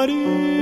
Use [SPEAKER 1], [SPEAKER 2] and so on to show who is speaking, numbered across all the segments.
[SPEAKER 1] Maria.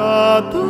[SPEAKER 1] cataribus